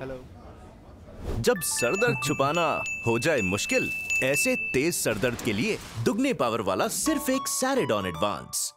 hello जब सरदर्द छुपाना हो जाए मुश्किल, ऐसे तेज सरदर्द के लिए दुगने पावर वाला सिर्फ़ एक सैरेडॉन एडवांस